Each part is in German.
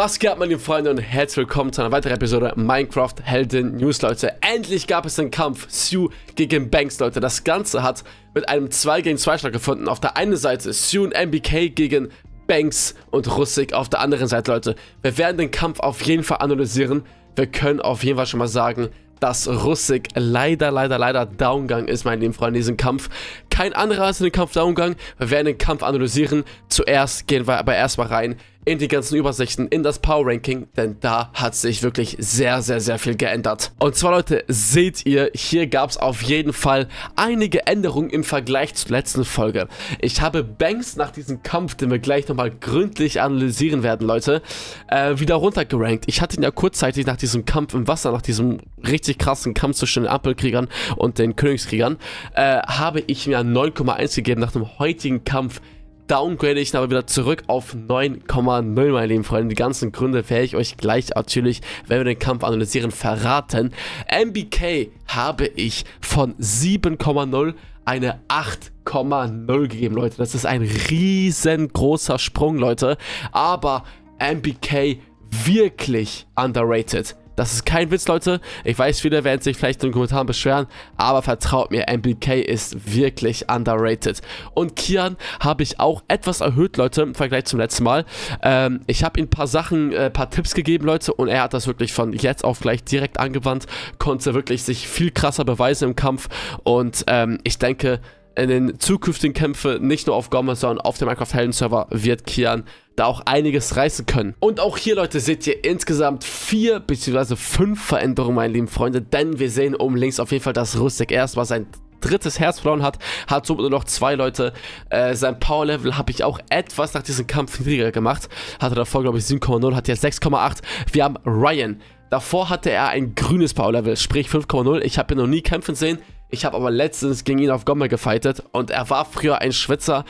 Was geht, meine Freunde und herzlich willkommen zu einer weiteren Episode Minecraft Helden News, Leute. Endlich gab es einen Kampf, Sue gegen Banks, Leute. Das Ganze hat mit einem 2 gegen 2 Schlag gefunden. Auf der einen Seite Sue und MBK gegen Banks und Russik auf der anderen Seite, Leute. Wir werden den Kampf auf jeden Fall analysieren. Wir können auf jeden Fall schon mal sagen, dass Russik leider, leider, leider downgang ist, meine lieben Freunde, in diesem Kampf. Kein anderer ist in den Kampf downgang. Wir werden den Kampf analysieren. Zuerst gehen wir aber erstmal rein in die ganzen Übersichten, in das Power Ranking, denn da hat sich wirklich sehr, sehr, sehr viel geändert. Und zwar, Leute, seht ihr, hier gab es auf jeden Fall einige Änderungen im Vergleich zur letzten Folge. Ich habe Banks nach diesem Kampf, den wir gleich nochmal gründlich analysieren werden, Leute, äh, wieder runtergerankt. Ich hatte ihn ja kurzzeitig nach diesem Kampf im Wasser, nach diesem richtig krassen Kampf zwischen den Ampelkriegern und den Königskriegern, äh, habe ich mir 9,1 gegeben nach dem heutigen Kampf downgrade ich aber wieder zurück auf 9,0, meine lieben Freunde. Die ganzen Gründe werde ich euch gleich natürlich, wenn wir den Kampf analysieren, verraten. MBK habe ich von 7,0 eine 8,0 gegeben, Leute. Das ist ein riesengroßer Sprung, Leute. Aber MBK wirklich underrated. Das ist kein Witz, Leute. Ich weiß, viele werden sich vielleicht in den Kommentaren beschweren, aber vertraut mir, MBK ist wirklich underrated. Und Kian habe ich auch etwas erhöht, Leute, im Vergleich zum letzten Mal. Ähm, ich habe ihm ein paar Sachen, ein äh, paar Tipps gegeben, Leute, und er hat das wirklich von jetzt auf gleich direkt angewandt, konnte wirklich sich viel krasser beweisen im Kampf und ähm, ich denke, in den zukünftigen Kämpfen, nicht nur auf Gomma, sondern auf dem Minecraft Helden Server, wird Kian da auch einiges reißen können. Und auch hier, Leute, seht ihr insgesamt vier bzw. fünf Veränderungen, meine lieben Freunde, denn wir sehen oben links auf jeden Fall, dass Rustic erstmal sein drittes Herz verloren hat, hat somit nur noch zwei Leute. Äh, sein Power-Level habe ich auch etwas nach diesem Kampf niedriger gemacht. Hatte davor, glaube ich, 7,0, hat jetzt 6,8. Wir haben Ryan. Davor hatte er ein grünes Power-Level, sprich 5,0. Ich habe ihn noch nie kämpfen sehen. Ich habe aber letztens gegen ihn auf Gomme gefightet und er war früher ein Schwitzer.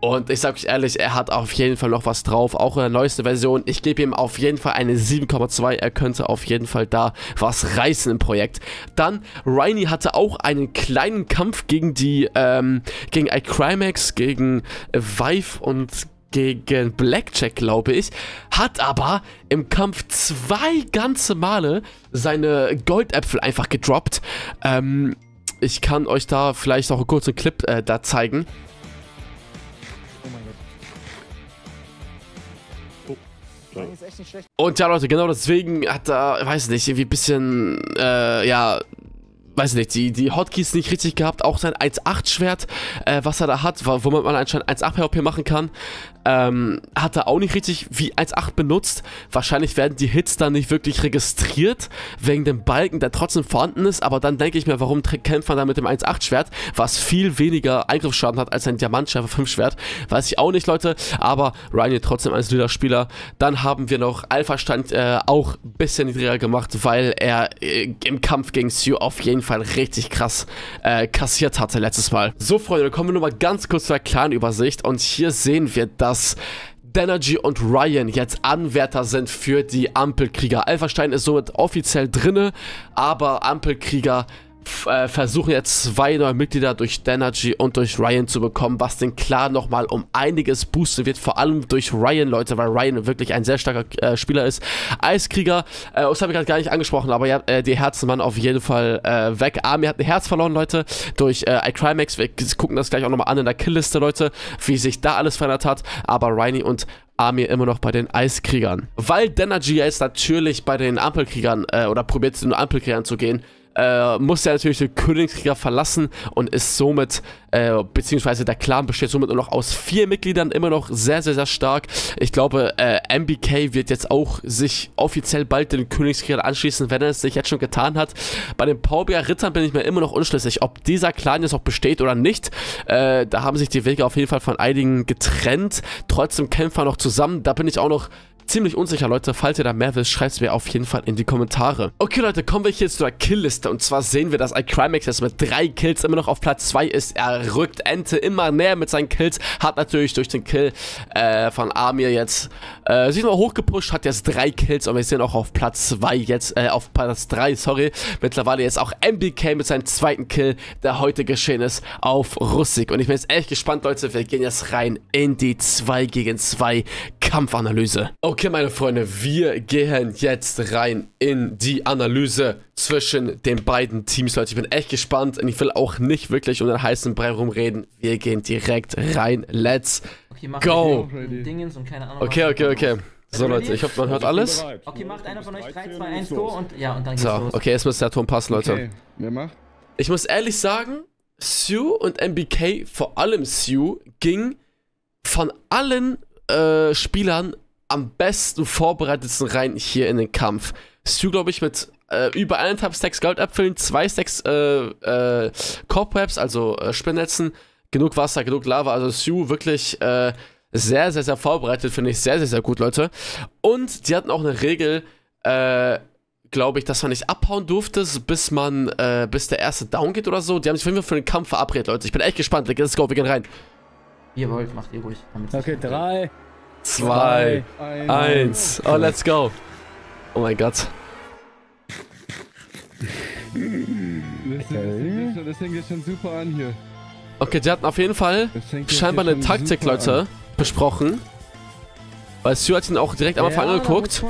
Und ich sage euch ehrlich, er hat auf jeden Fall noch was drauf, auch in der neuesten Version. Ich gebe ihm auf jeden Fall eine 7,2. Er könnte auf jeden Fall da was reißen im Projekt. Dann, Rainy hatte auch einen kleinen Kampf gegen die, ähm, gegen iCrimax, gegen Vive und gegen Blackjack, glaube ich, hat aber im Kampf zwei ganze Male seine Goldäpfel einfach gedroppt. Ähm, ich kann euch da vielleicht auch einen kurzen Clip äh, da zeigen. Und ja, Leute, genau deswegen hat er, weiß nicht, irgendwie ein bisschen, äh, ja, weiß nicht, die, die Hotkeys nicht richtig gehabt. Auch sein 1.8-Schwert, äh, was er da hat, womit man anscheinend 1.8 PvP machen kann, ähm, hat er auch nicht richtig wie 1.8 benutzt. Wahrscheinlich werden die Hits dann nicht wirklich registriert, wegen dem Balken, der trotzdem vorhanden ist. Aber dann denke ich mir, warum kämpft man da mit dem 1.8-Schwert, was viel weniger Eingriffsschaden hat als ein Diamantschärfe 5-Schwert. Weiß ich auch nicht, Leute. Aber Ryan trotzdem als Spieler. Dann haben wir noch Alpha-Stand äh, auch ein bisschen niedriger gemacht, weil er äh, im Kampf gegen Sue auf jeden Fall richtig krass äh, kassiert hatte letztes Mal. So, Freunde, kommen wir nochmal ganz kurz zur Clan-Übersicht. Und hier sehen wir, dass Denergy und Ryan jetzt Anwärter sind für die Ampelkrieger. Alpha-Stein ist somit offiziell drinne, aber Ampelkrieger äh, versuchen jetzt zwei neue Mitglieder durch Denergy und durch Ryan zu bekommen, was den Clan nochmal um einiges boosten wird, vor allem durch Ryan, Leute, weil Ryan wirklich ein sehr starker äh, Spieler ist. Eiskrieger, äh, das habe ich gerade gar nicht angesprochen, aber ja, äh, die Herzen waren auf jeden Fall äh, weg. Army hat ein Herz verloren, Leute, durch äh, iCrimex. Wir gucken das gleich auch nochmal an in der Killliste, Leute, wie sich da alles verändert hat, aber Ryan und Army immer noch bei den Eiskriegern. Weil Denergy jetzt natürlich bei den Ampelkriegern äh, oder probiert zu den Ampelkriegern zu gehen, äh, muss er natürlich den Königskrieger verlassen und ist somit, äh, beziehungsweise der Clan besteht somit nur noch aus vier Mitgliedern, immer noch sehr, sehr, sehr stark. Ich glaube, äh, MBK wird jetzt auch sich offiziell bald den Königskriegern anschließen, wenn er es sich jetzt schon getan hat. Bei den Paubia Rittern bin ich mir immer noch unschlüssig, ob dieser Clan jetzt noch besteht oder nicht. Äh, da haben sich die Wege auf jeden Fall von einigen getrennt. Trotzdem kämpfen wir noch zusammen. Da bin ich auch noch ziemlich unsicher, Leute. Falls ihr da mehr wisst, schreibt es mir auf jeden Fall in die Kommentare. Okay, Leute, kommen wir jetzt zur Killliste. Und zwar sehen wir, dass iCrimex jetzt mit drei Kills immer noch auf Platz 2 ist. Er rückt Ente immer näher mit seinen Kills. Hat natürlich durch den Kill äh, von Amir jetzt äh, sich noch hochgepusht. Hat jetzt drei Kills. Und wir sehen auch auf Platz 2 jetzt, äh, auf Platz 3, sorry. Mittlerweile jetzt auch MBK mit seinem zweiten Kill, der heute geschehen ist, auf Russik. Und ich bin jetzt echt gespannt, Leute. Wir gehen jetzt rein in die 2 gegen 2 Kampfanalyse. Okay. Okay, meine Freunde, wir gehen jetzt rein in die Analyse zwischen den beiden Teams, Leute. Ich bin echt gespannt und ich will auch nicht wirklich um den heißen Brei rumreden. Wir gehen direkt rein. Let's Okay, Go. ein Dingens und keine Ahnung. Okay, okay, okay. So, Leute, ich hoffe, man hört alles. Okay, macht einer von euch 3, 2, 1, Go und ja, und dann geht's So, los. okay, jetzt muss der Ton passen, Leute. Okay, wer macht? Ich muss ehrlich sagen, Sue und MBK, vor allem Sue, ging von allen äh, Spielern am besten vorbereitetsten rein hier in den Kampf. Sue, glaube ich, mit äh, über eineinhalb Stacks Goldäpfeln, zwei Stacks äh, äh, Cobwebs, also äh, Spinnnetzen, genug Wasser, genug Lava. Also Sue wirklich äh, sehr, sehr, sehr vorbereitet, finde ich sehr, sehr, sehr gut, Leute. Und die hatten auch eine Regel, äh, glaube ich, dass man nicht abhauen durfte, bis man, äh, bis der erste Down geht oder so. Die haben sich auf jeden Fall für den Kampf verabredet, Leute. Ich bin echt gespannt. Let's go, wir gehen rein. Ihr wollt, macht ihr ruhig. Okay, drei, Zwei, eins. eins. Oh, let's go. Oh mein Gott. Das, das, fängt jetzt schon super an hier. Okay, die hatten auf jeden Fall scheinbar eine Taktik, Leute, an. besprochen. Weil Stu hat ihn auch direkt am Anfang angeguckt,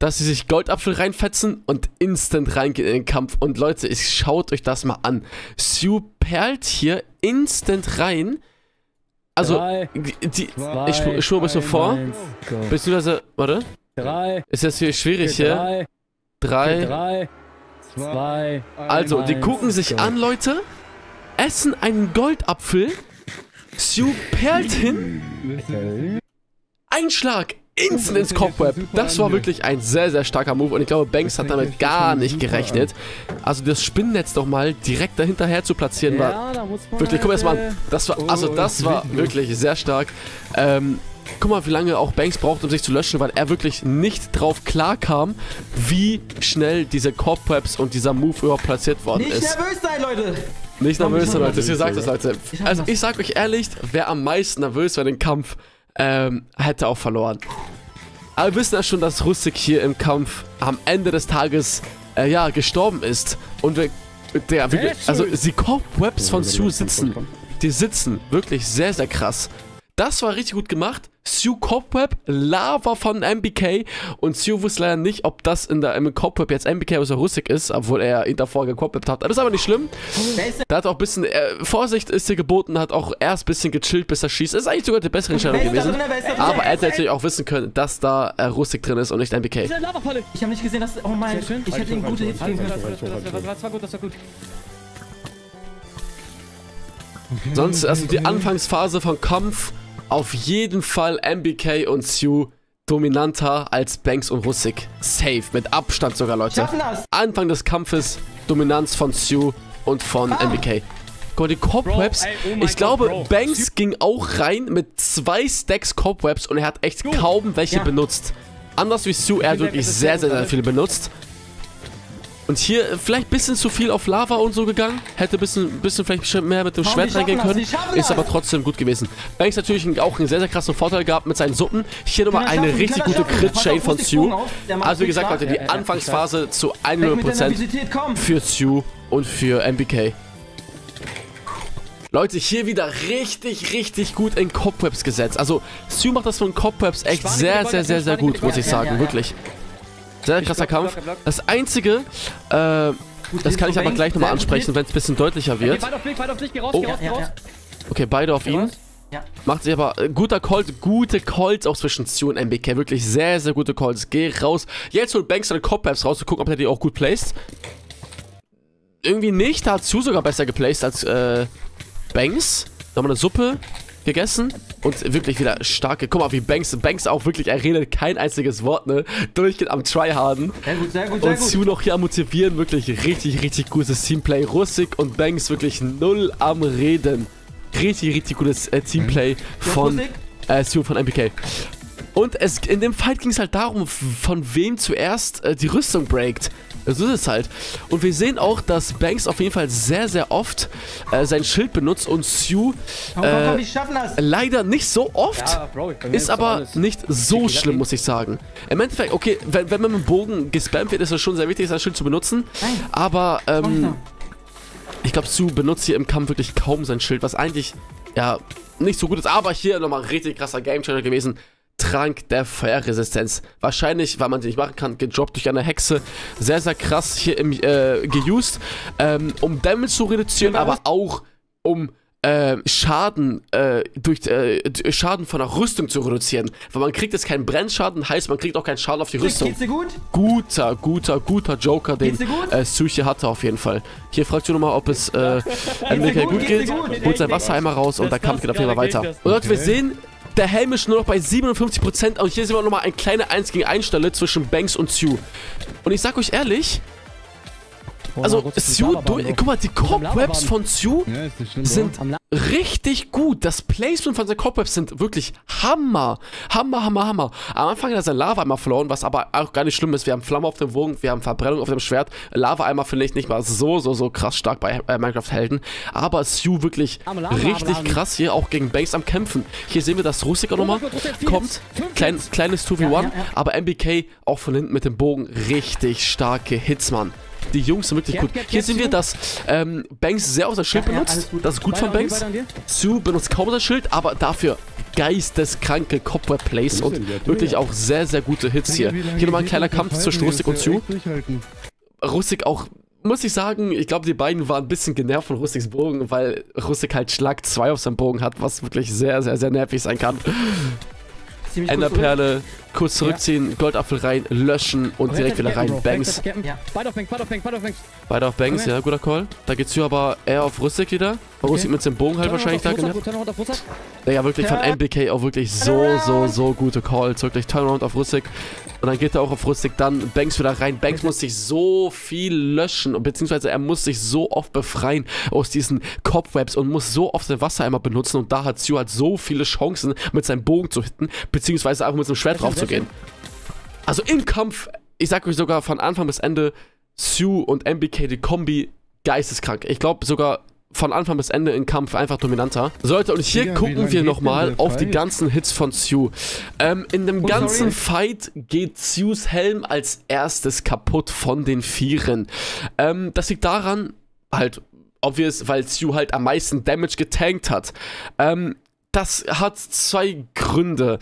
dass sie sich Goldapfel reinfetzen und instant reingehen in den Kampf. Und Leute, ich, schaut euch das mal an. Stu perlt hier instant rein. Also, Drei, die, zwei, ich, ich spule ein bisschen vor. eins. Beziehungsweise, warte, Drei, ist jetzt hier schwierig hier. drei, Drei. drei, zwei, Also, die gucken sich go. an, Leute, essen einen Goldapfel. Stu perlt hin, Okay. Einschlag, instant ins Cobweb. Das war wirklich ein sehr, sehr starker Move und ich glaube, Banks hat damit gar nicht gerechnet. Also das Spinnennetz doch mal direkt dahinterher zu platzieren war wirklich, guck mal halt, das mal äh, an. Das war, also das war wirklich sehr stark. Ähm, guck mal, wie lange auch Banks braucht, um sich zu löschen, weil er wirklich nicht drauf klar kam, wie schnell diese Cobwebs und dieser Move überhaupt platziert worden Nicht ist. nervös sein, Leute! Nicht nervös, hab Leute. Ihr sagt es, Leute. Also ich sag euch ehrlich, wer am meisten nervös war den Kampf, ähm, hätte auch verloren. Aber wir wissen ja schon, dass Rustik hier im Kampf am Ende des Tages, äh, ja, gestorben ist. Und wir, der, wirklich, also die Cobwebs von Sue sitzen, die sitzen wirklich sehr, sehr krass. Das war richtig gut gemacht. Sue Cobweb, Lava von MBK und Sue wusste leider nicht, ob das in der im Cobweb jetzt MBK oder Rustik ist, obwohl er ihn davor gecobbwebt hat. Das ist aber nicht schlimm. Da hat auch ein bisschen, äh, Vorsicht ist hier geboten, hat auch erst ein bisschen gechillt, bis er schießt. Das ist eigentlich sogar die bessere Entscheidung gewesen. drin? Aber er hätte natürlich auch wissen können, dass da äh, Rustik drin ist und nicht MBK. Ich habe nicht gesehen, dass. Oh mein, schön. ich hätte ihm gute Hits geben Das, können. das, war gut, das war gut. Sonst, also die Anfangsphase vom Kampf, auf jeden Fall MBK und Sue dominanter als Banks und Rustik. Safe, mit Abstand sogar, Leute. Schaffen das! Anfang des Kampfes, Dominanz von Sue und von Ah. MBK. Guck mal, die Cobwebs. Bro, ey, oh ich Gott, glaube, Bro. Banks ging auch rein mit zwei Stacks Cobwebs und er hat echt kaum welche Ja. benutzt. Anders wie Sue, er hat wirklich sehr, sehr sehr, viele benutzt. Und hier äh, vielleicht ein bisschen zu viel auf Lava und so gegangen. Hätte ein bisschen, bisschen vielleicht mehr mit dem Komm, Schwert reingehen können. Ist aber trotzdem gut gewesen. Banks natürlich auch einen sehr, sehr krassen Vorteil gehabt mit seinen Suppen. Hier nochmal eine schaffen, richtig gute. Crit-Chain von macht Also wie gesagt. Leute, die Ja, ja, Anfangsphase zu Weg mit der 100% Nervosität, komm! für Sue und für MBK. Leute, hier wieder richtig, richtig gut in Cobwebs gesetzt. Also, Sue macht das von Cobwebs echt sehr, sehr, sehr, sehr Spanisch gut, muss ich sagen. Wirklich. Sehr krasser block, Kampf. block, block. Das Einzige, äh, Gut, das kann ich aber gleich nochmal ansprechen, wenn es ein bisschen deutlicher Okay, wird. auf dich, weit auf dich, geh raus, Oh. geh raus, geh. Okay, beide auf ihn. raus. Ja. Macht sich aber äh, guter Colt, gute Calls auch zwischen Sue und MBK. Wirklich sehr, sehr gute Calls. Geh raus. Jetzt holt Banks seine Cobwebs raus, zu gucken, ob er die auch gut placed. Irgendwie nicht. Da hat Sue sogar besser geplaced als äh, Banks. Nochmal eine Suppe gegessen und wirklich wieder starke. Guck mal, wie Banks, Banks auch wirklich, er redet kein einziges Wort, ne? Durchgeht am Tryharden. Sehr gut, sehr gut, sehr Und. Sue noch hier am Motivieren, wirklich richtig, richtig gutes Teamplay. Russik und Banks wirklich null am Reden. Richtig, richtig gutes äh, Teamplay von Rustik. äh, Sue von MPK. Und es, in dem Fight ging es halt darum, von wem zuerst äh, die Rüstung breakt. So ist es halt. Und wir sehen auch, dass Banks auf jeden Fall sehr, sehr oft äh, sein Schild benutzt und Sue äh, leider nicht so oft. Ja, Bro, Ist aber alles- nicht so schlimm, muss ich sagen. Im Endeffekt, okay, wenn, wenn man mit dem Bogen gespammt wird, ist es schon sehr wichtig, sein Schild zu benutzen. Aber ähm, ich glaube, Sue benutzt hier im Kampf wirklich kaum sein Schild, was eigentlich, ja, nicht so gut ist. Aber hier nochmal richtig krasser Game Changer gewesen. Trank der Feuerresistenz. Wahrscheinlich, weil man sie nicht machen kann, gedroppt durch eine Hexe. Sehr, sehr krass hier im, äh, geused, ähm, um Damage zu reduzieren, Ja, aber auch um äh, Schaden äh, durch äh, Schaden von der Rüstung zu reduzieren. Weil man kriegt jetzt keinen Brennschaden, heißt man kriegt auch keinen Schaden auf die Rüstung. Geht's dir gut? Guter, guter, guter Joker, den äh, Suchi hatte auf jeden Fall. Hier fragst du nochmal, ob es äh, MBK gut? geht. Holt sein Wassereimer raus und der Kampf geht auf jeden Fall weiter. Und Leute, wir sehen, der Helm ist nur noch bei 57% und hier sehen wir nochmal eine kleine 1 gegen 1 Stelle zwischen Banks und Sue. Und ich sag euch ehrlich, also Sue, du, guck mal, die Cobwebs von Sue Ja, sind richtig gut. Das Placement von seinen Cobwebs sind wirklich Hammer. Hammer, Hammer, Hammer. Am Anfang hat er sein Lava-Eimer verloren, was aber auch gar nicht schlimm ist. Wir haben Flamme auf dem Bogen, wir haben Verbrennung auf dem Schwert. Lava-Eimer finde ich nicht mal so, so, so krass stark bei äh, Minecraft-Helden. Aber Sue wirklich Lava, richtig krass hier auch gegen Banks am Kämpfen. Hier sehen wir, dass auch nochmal Oh kommt. Klein, kleines 2v1, Ja, ja, ja. aber MBK auch von hinten mit dem Bogen richtig starke Hits, Mann. Die Jungs sind wirklich gut. Hier sehen wir, dass ähm, Banks sehr auf sein Schild benutzt. Das ist gut von Banks. Sue benutzt kaum das Schild, aber dafür geisteskranke Cobweb Plays und wirklich Ja. auch sehr, sehr gute Hits hier. Hier nochmal ein kleiner Kampf zwischen? Rustik und Sue. Rustik auch, muss ich sagen, ich glaube, die beiden waren ein bisschen genervt von Rustiks Bogen, weil Rustik halt Schlag 2 auf seinem Bogen hat, was wirklich sehr, sehr, sehr nervig sein kann. Ziemlich. Enderperle, kurz zurückziehen, Goldapfel rein, löschen und direkt wieder rein. Banks. Ja. Beide auf Banks, beide auf Banks, beide auf Banks. Beide auf Banks, Okay. ja, guter Call. Da geht's hier aber eher auf Rustik wieder. Rustik mit seinem Bogen halt wahrscheinlich da genervt. Turnaround auf Russland. Ja, wirklich von Ja. MBK auch wirklich so, so, so gute Calls. Wirklich Turnaround auf Rustik. Und dann geht er auch auf Rustik, dann Banks wieder rein. Banks muss sich so viel löschen, und beziehungsweise er muss sich so oft befreien aus diesen Cobwebs und muss so oft den Wassereimer benutzen. Und da hat Sue halt so viele Chancen, mit seinem Bogen zu hitten, beziehungsweise einfach mit seinem Schwert drauf zu gehen. Also im Kampf, ich sag euch sogar von Anfang bis Ende, Sue und MBK, die Kombi, geisteskrank. Ich glaube sogar von Anfang bis Ende im Kampf einfach dominanter. So Leute, und hier wie gucken wir nochmal auf die Fight? ganzen Hits von Sue. Ähm, in dem Oh, ganzen sorry. Fight geht Sues Helm als erstes kaputt von den Vieren. Ähm, das liegt daran, halt, obvious, weil Sue halt am meisten Damage getankt hat. Ähm, das hat zwei Gründe.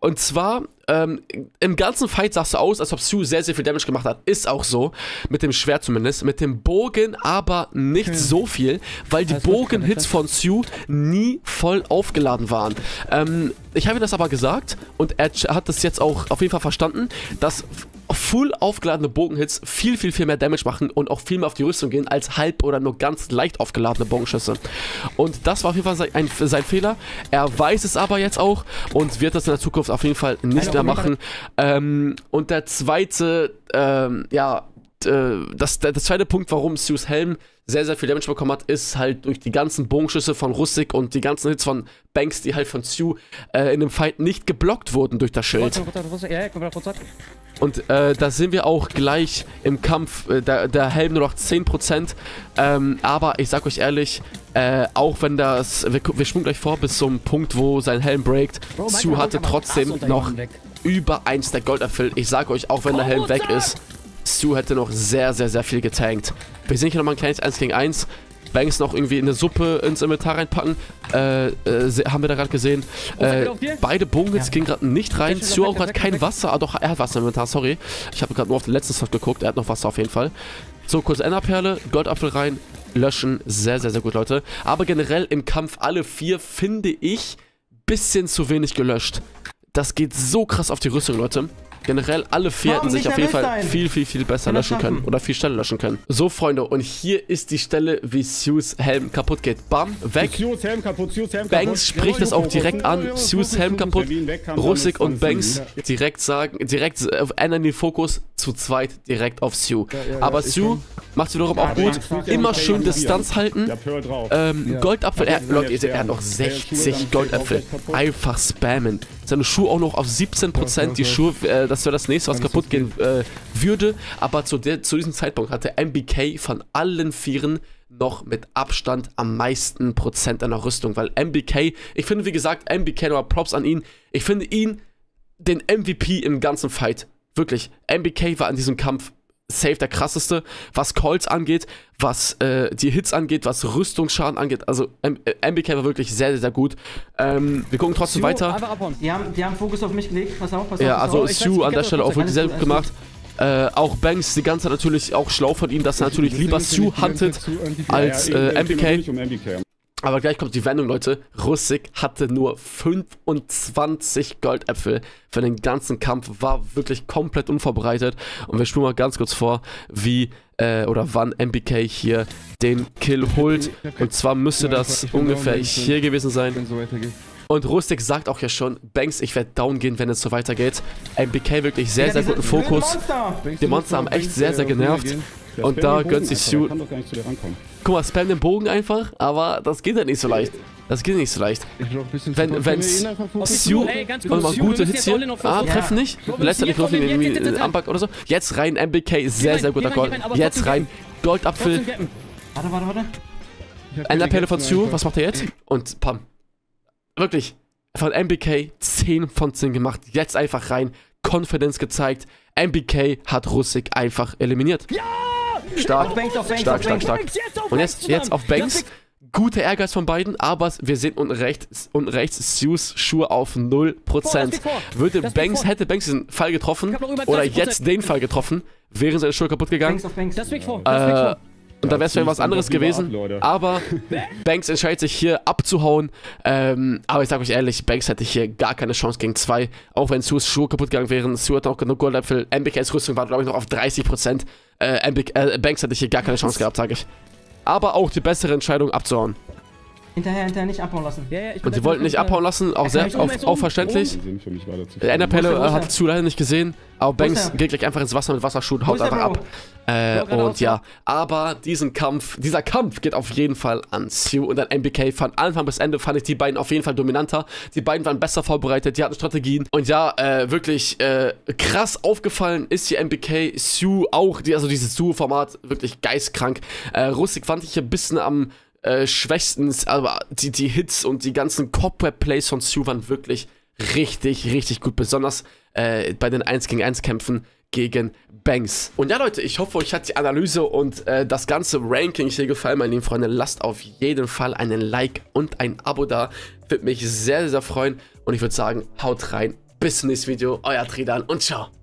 Und zwar, ähm, im ganzen Fight sah es so aus, als ob Sue sehr, sehr viel Damage gemacht hat. Ist auch so. Mit dem Schwert zumindest. Mit dem Bogen aber nicht so viel, weil die Bogenhits von Sue nie voll aufgeladen waren. Ähm, ich habe ihm das aber gesagt und er hat das jetzt auch auf jeden Fall verstanden, dass full aufgeladene Bogenhits viel, viel, viel mehr Damage machen und auch viel mehr auf die Rüstung gehen als halb oder nur ganz leicht aufgeladene Bogenschüsse. Und das war auf jeden Fall sein, ein, sein Fehler. Er weiß es aber jetzt auch und wird das in der Zukunft auf jeden Fall nicht mehr machen. Ähm, und der zweite, ähm, ja, das, der, der zweite Punkt, warum Sue's Helm sehr, sehr viel Damage bekommen hat, ist halt durch die ganzen Bogenschüsse von Rustik und die ganzen Hits von Banks, die halt von Sue äh, in dem Fight nicht geblockt wurden durch das Schild. Und äh, da sind wir auch gleich im Kampf. Äh, der, der Helm nur noch 10%. Ähm, aber ich sag euch ehrlich, äh, auch wenn das. Wir, wir schwimmen gleich vor bis zum Punkt, wo sein Helm breakt. Minecraft hatte trotzdem noch über 1 der Gold erfüllt. Ich sag euch, auch wenn der Helm weg ist, Stu hätte noch sehr, sehr, sehr viel getankt. Wir sehen hier nochmal ein kleines 1 gegen 1. Banks noch irgendwie in eine Suppe ins Inventar reinpacken. Äh, äh, haben wir da gerade gesehen. Äh, auf dir? beide Bogenhits Ja. gehen gerade nicht rein. Stu auch gerade kein. Wasser. Ah, doch, er hat Wasser im Inventar, sorry. Ich habe gerade nur auf den letzten Slot geguckt. Er hat noch Wasser auf jeden Fall. So, kurze Enderperle, Goldapfel rein, löschen. Sehr, sehr, sehr gut, Leute. Aber generell im Kampf alle vier finde ich bisschen zu wenig gelöscht. Das geht so krass auf die Rüstung, Leute. Generell alle vier hätten sich auf jeden Fall sein. viel, viel, viel besser löschen können. schaffen. Oder viel schneller löschen können. So, Freunde, und hier ist die Stelle, wie Sues Helm kaputt geht. Bam, weg. Sues Helm kaputt, Sues Helm Banks kaputt. spricht es auch direkt an. Sues Helm kaputt. Russik und Banks direkt sagen, direkt äh, ändern den Fokus zu zweit direkt auf Sue. ja, Aber ich Sue macht wiederum auch Ja, gut. Immer ja schön Distanz halten. Der. Ähm, Ja. Goldapfel, er, Ja, Leute, seht, er hat noch Der Schuhe 60 dann Goldäpfel. Einfach spammen. Seine Schuhe auch noch auf 17%. Die Ja, ja, Schuhe, äh, das wäre das nächste, was kaputt gehen äh, würde. Aber zu, der, zu diesem Zeitpunkt hatte MBK von allen Vieren noch mit Abstand am meisten Prozent einer Rüstung. Weil MBK, ich finde, wie gesagt, MBK, nochmal Props an ihn. Ich finde ihn den MVP im ganzen Fight. Wirklich. MBK war in diesem Kampf safe der krasseste, was Calls angeht, was äh, die Hits angeht, was Rüstungsschaden angeht. Also M äh, MBK war wirklich sehr, sehr, sehr gut. Ähm, wir gucken trotzdem Jo, weiter. Die haben, die haben Fokus auf mich gelegt. Pass auf, pass auf. Ja, also auf. Sue an der das Stelle auch wirklich sehr gut gemacht. Äh, auch Banks die ganze Zeit natürlich auch schlau von ihm, dass er natürlich lieber Sue huntet als äh, MBK. Aber gleich kommt die Wendung, Leute. Russik hatte nur 25 Goldäpfel für den ganzen Kampf, war wirklich komplett unvorbereitet. Und wir spulen mal ganz kurz vor, wie äh, oder wann MBK hier den Kill holt. Und zwar müsste das ungefähr hier gewesen sein. Und Rustik sagt auch ja schon, Banks, ich werde down gehen, wenn es so weitergeht. MBK wirklich sehr, sehr guten Fokus. Die Monster haben echt sehr, sehr äh, auf genervt. Und da gönnt sich Sue- Guck mal, spam den Bogen einfach, aber das geht ja nicht so leicht. Das geht nicht so leicht. Ein Wenn- fokussieren? Sue, kurz, mal, gute Hits hier. Ah, treffen Ja. nicht. Lässt er nicht drauf jetzt irgendwie. Anback oder so. Jetzt rein, MBK, sehr, sehr guter Call. Jetzt rein, Goldapfel. Warte, warte, warte. Enderperle von Sue, was macht er jetzt? Und pam. Wirklich, von MBK 10 von 10 gemacht. Jetzt einfach rein, Confidence gezeigt. MBK hat Russik einfach eliminiert. Ja! Stark, Auf Banks, auf Banks, stark, auf stark, stark. Und jetzt, jetzt auf. Banks. Guter Ehrgeiz von beiden, aber wir sehen unten rechts, unten rechts Sues Schuhe auf 0%. Vor, das geht vor. Würde Banks, hätte Banks diesen Fall getroffen oder 30%. jetzt den Fall getroffen, wären seine Schuhe kaputt gegangen. Banks auf Banks. Das Äh. Und da wäre es vielleicht was anderes gewesen. ab, aber Banks entscheidet sich hier abzuhauen. Ähm, aber ich sag euch ehrlich, Banks hätte hier gar keine Chance gegen zwei. Auch wenn Sues Schuhe kaputt gegangen wären. Sue hat noch genug Goldäpfel. MBKs Rüstung war, glaube ich, noch auf 30%. Äh, MBK, äh, Banks hätte hier gar keine Chance gehabt, sage ich. Aber auch die bessere Entscheidung abzuhauen. Hinterher, hinterher nicht abhauen lassen. Ja, ja, Und sie wollten nicht abhauen lassen, auch sehr nicht auf, um, auch um, verständlich. Enderpelle er, äh, ist hat zu leider nicht gesehen, aber Banks geht gleich einfach ins Wasser mit Wasserschuhen, haut einfach ab. Äh, und ja, aber diesen Kampf, dieser Kampf geht auf jeden Fall an Sue und an MBK. Von Anfang bis Ende fand ich die beiden auf jeden Fall dominanter. Die beiden waren besser vorbereitet, die hatten Strategien. Und ja, äh, wirklich äh, krass aufgefallen ist die MBK. Sue auch, die, also dieses Sue-Format, wirklich geistkrank. Äh, Rustik fand ich ein bisschen am äh, schwächsten, aber die, die Hits und die ganzen Cobweb-Plays von Sue waren wirklich richtig, richtig gut. Besonders äh, bei den 1 gegen 1 Kämpfen gegen Banks. Und ja, Leute, ich hoffe, euch hat die Analyse und äh, das ganze Ranking hier gefallen, meine lieben Freunde. Lasst auf jeden Fall einen Like und ein Abo da. Würde mich sehr, sehr freuen. Und ich würde sagen, haut rein. Bis zum nächsten Video. Euer Tridan und ciao.